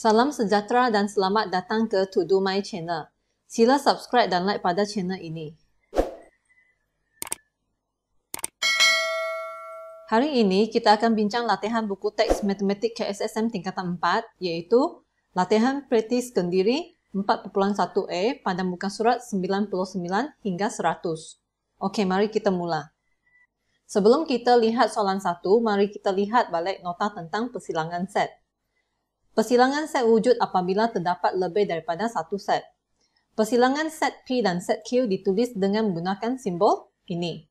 Salam sejahtera dan selamat datang ke To Do My Channel. Sila subscribe dan like pada channel ini. Hari ini kita akan bincang latihan buku teks matematik KSSM tingkatan 4 iaitu latihan praktis kendiri 4.1a pada muka surat 99 hingga 100. Okey, mari kita mula. Sebelum kita lihat soalan satu, mari kita lihat balik nota tentang persilangan set. Persilangan set wujud apabila terdapat lebih daripada satu set. Persilangan set P dan set Q ditulis dengan menggunakan simbol ini.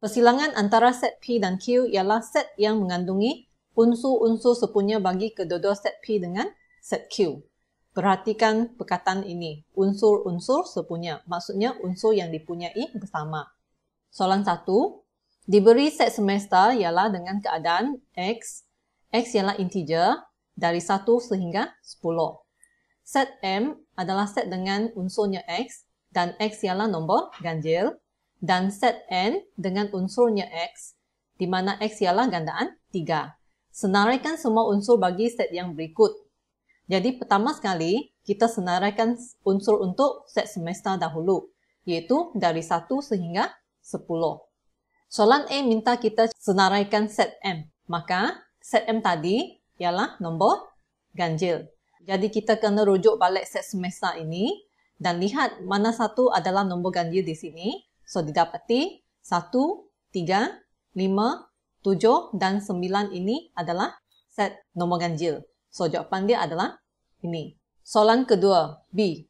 Persilangan antara set P dan Q ialah set yang mengandungi unsur-unsur sepunya bagi kedua-dua set P dengan set Q. Perhatikan perkataan ini, unsur-unsur sepunya. Maksudnya unsur yang dipunyai bersama. Soalan satu, diberi set semesta ialah dengan keadaan X, X ialah integer, dari 1 sehingga 10. Set M adalah set dengan unsurnya X dan X ialah nombor ganjil dan set N dengan unsurnya X di mana X ialah gandaan 3. Senaraikan semua unsur bagi set yang berikut. Jadi pertama sekali kita senaraikan unsur untuk set semesta dahulu iaitu dari 1 sehingga 10. Soalan A minta kita senaraikan set M. Maka set M tadi ialah nombor ganjil. Jadi kita kena rujuk balik set semesta ini dan lihat mana satu adalah nombor ganjil di sini. So didapati 1, 3, 5, 7 dan 9 ini adalah set nombor ganjil. So jawapan dia adalah ini. Soalan kedua, B.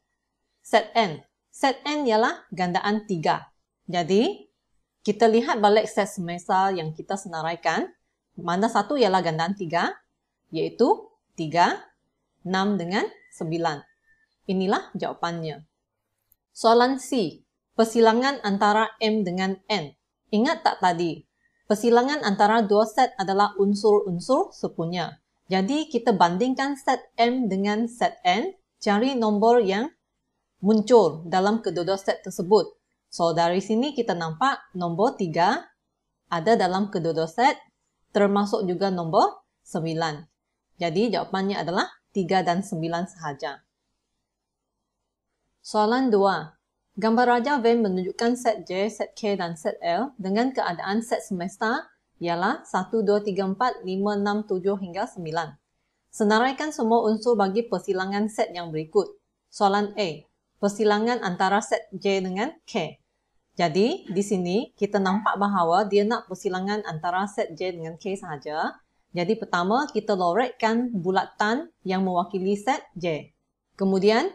Set N. Set N ialah gandaan 3. Jadi, kita lihat balik set semesta yang kita senaraikan. Mana satu ialah gandaan 3 iaitu 3, 6 dengan 9. Inilah jawapannya. Soalan C. Persilangan antara M dengan N. Ingat tak tadi? Persilangan antara dua set adalah unsur-unsur sepunya. Jadi kita bandingkan set M dengan set N, cari nombor yang muncul dalam kedua-dua set tersebut. So dari sini kita nampak nombor 3 ada dalam kedua-dua set termasuk juga nombor 9. Jadi jawapannya adalah 3 dan 9 sahaja. Soalan 2. Gambar raja Venn menunjukkan set J, set K dan set L dengan keadaan set semesta ialah 1, 2, 3, 4, 5, 6, 7 hingga 9. Senaraikan semua unsur bagi persilangan set yang berikut. Soalan A. Persilangan antara set J dengan K. Jadi, di sini kita nampak bahawa dia nak persilangan antara set J dengan K sahaja. Jadi pertama kita lorekkan bulatan yang mewakili set J. Kemudian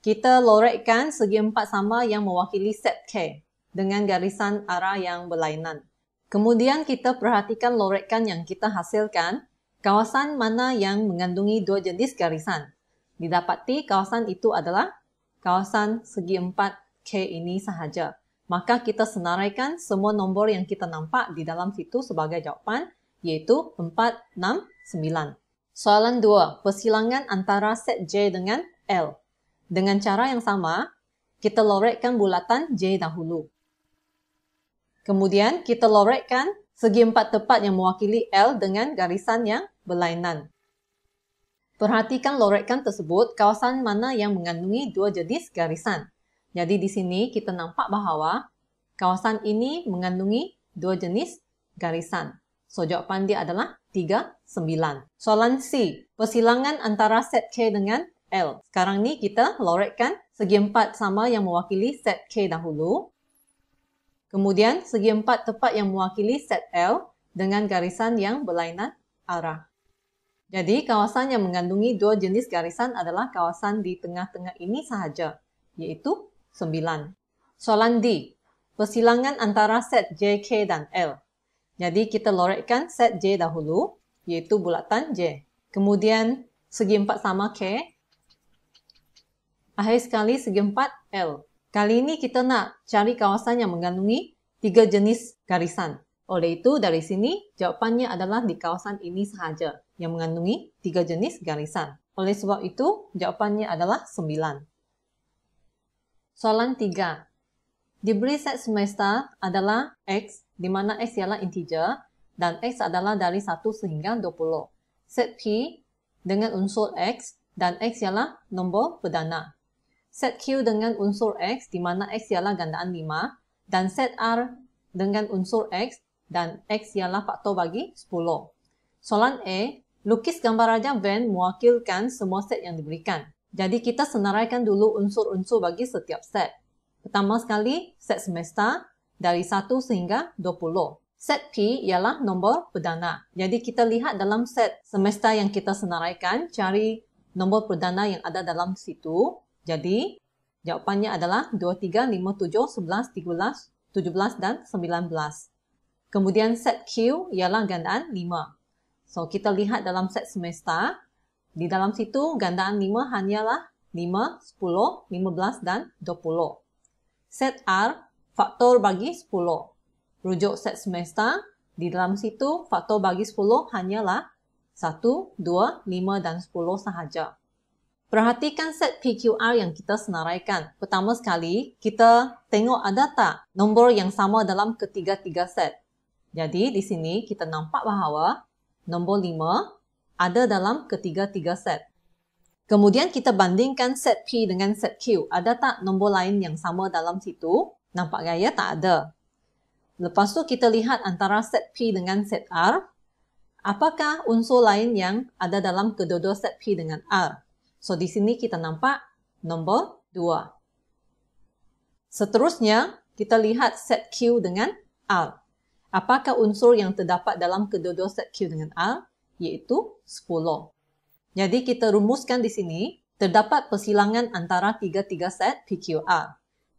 kita lorekkan segi empat sama yang mewakili set K dengan garisan arah yang berlainan. Kemudian kita perhatikan lorekkan yang kita hasilkan, kawasan mana yang mengandungi dua jenis garisan. Didapati kawasan itu adalah kawasan segi empat K ini sahaja. Maka kita senaraikan semua nombor yang kita nampak di dalam situ sebagai jawapan iaitu 4, 6, 9. Soalan 2. Persilangan antara set J dengan L. Dengan cara yang sama, kita lorekkan bulatan J dahulu. Kemudian kita lorekkan segi empat tepat yang mewakili L dengan garisan yang berlainan. Perhatikan lorekkan tersebut kawasan mana yang mengandungi dua jenis garisan. Jadi di sini kita nampak bahawa kawasan ini mengandungi dua jenis garisan. So jawapan dia adalah 3, 9. Soalan C. Persilangan antara set K dengan L. Sekarang ni kita lorekkan segi empat sama yang mewakili set K dahulu. Kemudian segi empat tepat yang mewakili set L dengan garisan yang berlainan arah. Jadi kawasan yang mengandungi dua jenis garisan adalah kawasan di tengah-tengah ini sahaja, iaitu 9. Soalan D. Persilangan antara set J, K dan L. Jadi kita lorekkan set J dahulu, iaitu bulatan J. Kemudian segi empat sama K. Akhir sekali segi empat L. Kali ini kita nak cari kawasan yang mengandungi tiga jenis garisan. Oleh itu, dari sini jawapannya adalah di kawasan ini sahaja yang mengandungi tiga jenis garisan. Oleh sebab itu, jawapannya adalah 9. Soalan 3. Diberi set semesta adalah X di mana X ialah integer dan X adalah dari 1 sehingga 20. Set P dengan unsur X dan X ialah nombor perdana. Set Q dengan unsur X di mana X ialah gandaan 5 dan set R dengan unsur X dan X ialah faktor bagi 10. Soalan A, lukis gambar raja van mewakilkan semua set yang diberikan. Jadi kita senaraikan dulu unsur-unsur bagi setiap set. Pertama sekali, set semesta dari 1 sehingga 20. Set P ialah nombor perdana. Jadi kita lihat dalam set semesta yang kita senaraikan, cari nombor perdana yang ada dalam situ. Jadi, jawapannya adalah 2, 3, 5, 7, 11, 13, 17 dan 19. Kemudian set Q ialah gandaan 5. So, kita lihat dalam set semesta. Di dalam situ, gandaan 5 hanyalah 5, 10, 15 dan 20. Set R, faktor bagi 10. Rujuk set semesta, di dalam situ, faktor bagi 10 hanyalah 1, 2, 5 dan 10 sahaja. Perhatikan set PQR yang kita senaraikan. Pertama sekali, kita tengok ada tak nombor yang sama dalam ketiga-tiga set. Jadi, di sini kita nampak bahawa nombor 5 ada dalam ketiga-tiga set. Kemudian kita bandingkan set P dengan set Q. Ada tak nombor lain yang sama dalam situ? Nampak gaya tak ada. Lepas tu kita lihat antara set P dengan set R. Apakah unsur lain yang ada dalam kedua-dua set P dengan R? So di sini kita nampak nombor 2. Seterusnya, kita lihat set Q dengan R. Apakah unsur yang terdapat dalam kedua-dua set Q dengan R? Iaitu 10. Jadi kita rumuskan di sini, terdapat persilangan antara tiga-tiga set PQR.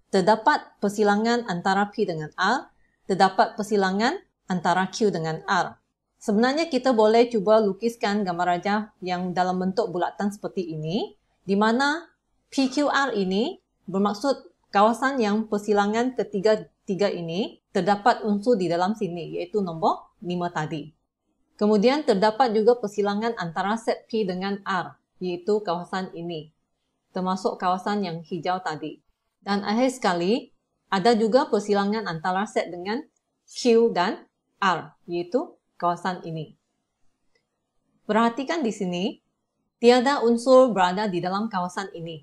Terdapat persilangan antara P dengan R, terdapat persilangan antara Q dengan R. Sebenarnya kita boleh cuba lukiskan gambar raja yang dalam bentuk bulatan seperti ini, di mana PQR ini bermaksud kawasan yang persilangan ketiga-tiga ini terdapat unsur di dalam sini, iaitu nombor 5 tadi. Kemudian terdapat juga persilangan antara set P dengan R, iaitu kawasan ini, termasuk kawasan yang hijau tadi. Dan akhir sekali, ada juga persilangan antara set dengan Q dan R, iaitu kawasan ini. Perhatikan di sini, tiada unsur berada di dalam kawasan ini.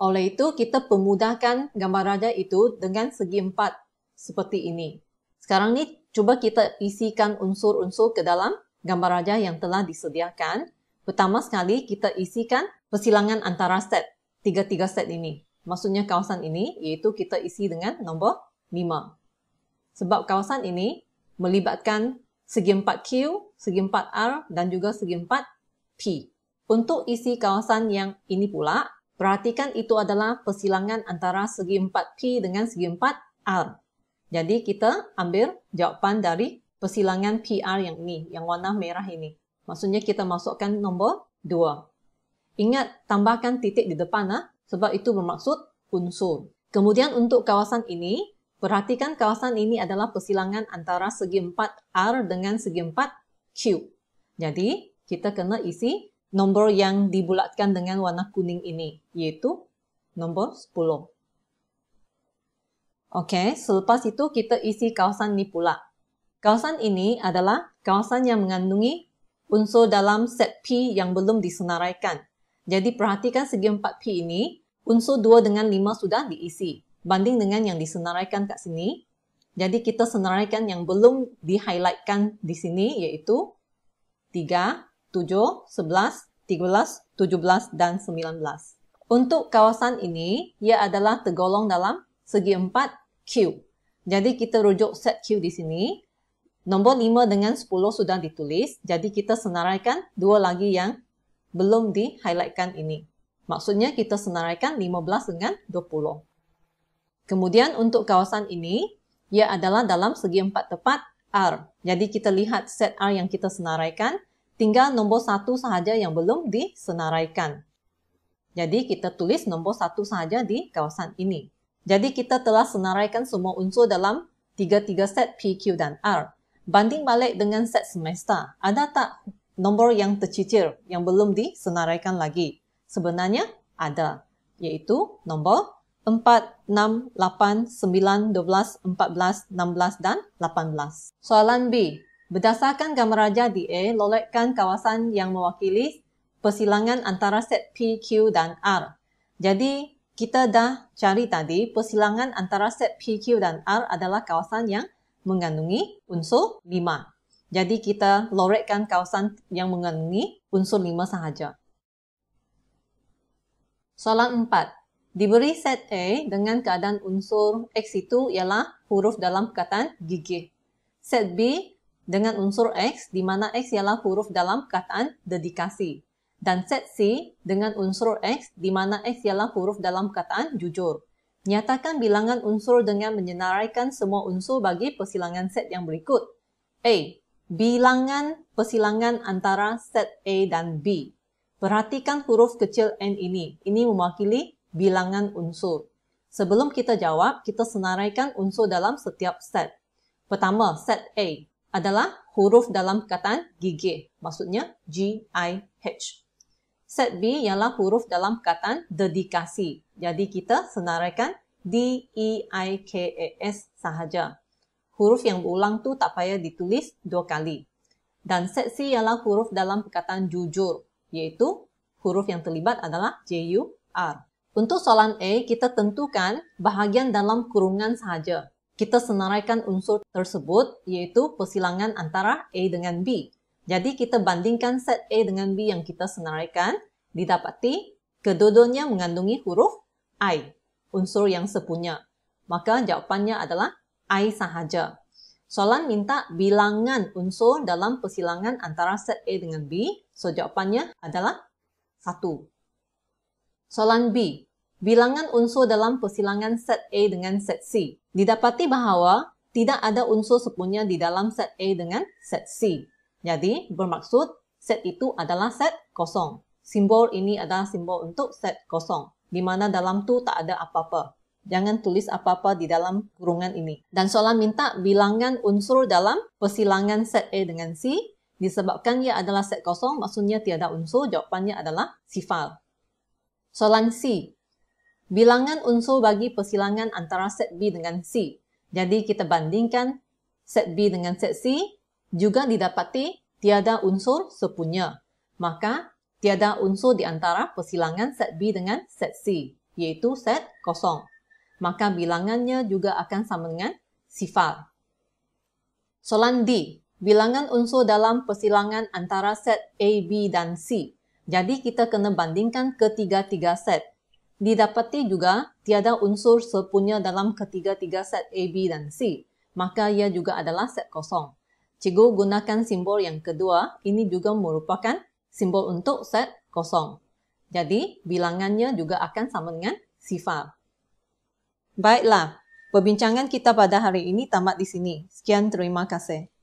Oleh itu, kita pemudahkan gambar raja itu dengan segi empat seperti ini. Sekarang ni, cuba kita isikan unsur-unsur ke dalam gambar raja yang telah disediakan. Pertama sekali, kita isikan persilangan antara set, tiga-tiga set ini. Maksudnya kawasan ini, iaitu kita isi dengan nombor 5. Sebab kawasan ini melibatkan segi 4Q, segi 4R dan juga segi 4P. Untuk isi kawasan yang ini pula, perhatikan itu adalah persilangan antara segi 4P dengan segi 4R. Jadi kita ambil jawapan dari persilangan PR yang ini, yang warna merah ini. Maksudnya kita masukkan nombor 2. Ingat, tambahkan titik di depan ah, sebab itu bermaksud unsur. Kemudian untuk kawasan ini, Perhatikan kawasan ini adalah persilangan antara segi 4R dengan segi 4Q. Jadi, kita kena isi nombor yang dibulatkan dengan warna kuning ini, iaitu nombor 10. Okey, selepas itu kita isi kawasan ini pula. Kawasan ini adalah kawasan yang mengandungi unsur dalam set P yang belum disenaraikan. Jadi perhatikan segi 4P ini, unsur 2 dengan 5 sudah diisi banding dengan yang disenaraikan kat sini. Jadi kita senaraikan yang belum di-highlightkan di sini iaitu 3, 7, 11, 13, 17 dan 19. Untuk kawasan ini, ia adalah tergolong dalam segi 4Q. Jadi kita rujuk set Q di sini. Nombor 5 dengan 10 sudah ditulis. Jadi kita senaraikan dua lagi yang belum di-highlightkan ini. Maksudnya kita senaraikan 15 dengan 20. Kemudian untuk kawasan ini, ia adalah dalam segi empat tepat R. Jadi kita lihat set R yang kita senaraikan, tinggal nombor satu sahaja yang belum disenaraikan. Jadi kita tulis nombor satu sahaja di kawasan ini. Jadi kita telah senaraikan semua unsur dalam tiga-tiga set P, Q dan R. Banding balik dengan set semesta, ada tak nombor yang tercicir yang belum disenaraikan lagi? Sebenarnya ada, iaitu nombor 4, 6, 8, 9, 12, 14, 16 dan 18. Soalan B. Berdasarkan gambar raja di A, lolekkan kawasan yang mewakili persilangan antara set P, Q dan R. Jadi, kita dah cari tadi persilangan antara set P, Q dan R adalah kawasan yang mengandungi unsur 5. Jadi, kita lorekkan kawasan yang mengandungi unsur 5 sahaja. Soalan 4. Diberi set A dengan keadaan unsur X itu ialah huruf dalam perkataan gigih. Set B dengan unsur X di mana X ialah huruf dalam perkataan dedikasi dan set C dengan unsur X di mana X ialah huruf dalam perkataan jujur. Nyatakan bilangan unsur dengan menyenaraikan semua unsur bagi persilangan set yang berikut. A. Bilangan persilangan antara set A dan B. Perhatikan huruf kecil n ini. Ini mewakili bilangan unsur. Sebelum kita jawab, kita senaraikan unsur dalam setiap set. Pertama, set A adalah huruf dalam perkataan gigih. Maksudnya G-I-H. Set B ialah huruf dalam perkataan dedikasi. Jadi kita senaraikan D-E-I-K-A-S sahaja. Huruf yang berulang tu tak payah ditulis dua kali. Dan set C ialah huruf dalam perkataan jujur, iaitu huruf yang terlibat adalah J-U-R. Untuk soalan A, kita tentukan bahagian dalam kurungan sahaja. Kita senaraikan unsur tersebut, iaitu persilangan antara A dengan B. Jadi kita bandingkan set A dengan B yang kita senaraikan, didapati kedua-duanya mengandungi huruf I, unsur yang sepunya. Maka jawapannya adalah I sahaja. Soalan minta bilangan unsur dalam persilangan antara set A dengan B. So jawapannya adalah 1. Soalan B. Bilangan unsur dalam persilangan set A dengan set C. Didapati bahawa tidak ada unsur sepunya di dalam set A dengan set C. Jadi, bermaksud set itu adalah set kosong. Simbol ini adalah simbol untuk set kosong, di mana dalam tu tak ada apa-apa. Jangan tulis apa-apa di dalam kurungan ini. Dan soalan minta bilangan unsur dalam persilangan set A dengan C. Disebabkan ia adalah set kosong, maksudnya tiada unsur, jawapannya adalah sifar. Soalan C. Bilangan unsur bagi persilangan antara set B dengan C. Jadi kita bandingkan set B dengan set C juga didapati tiada unsur sepunya. Maka, tiada unsur di antara persilangan set B dengan set C, iaitu set kosong. Maka bilangannya juga akan sama dengan sifar. Soalan D. Bilangan unsur dalam persilangan antara set A, B dan C. Jadi kita kena bandingkan ketiga-tiga set. Didapati juga tiada unsur sepunya dalam ketiga-tiga set A, B dan C. Maka ia juga adalah set kosong. Cikgu gunakan simbol yang kedua, ini juga merupakan simbol untuk set kosong. Jadi, bilangannya juga akan sama dengan sifar. Baiklah, perbincangan kita pada hari ini tamat di sini. Sekian terima kasih.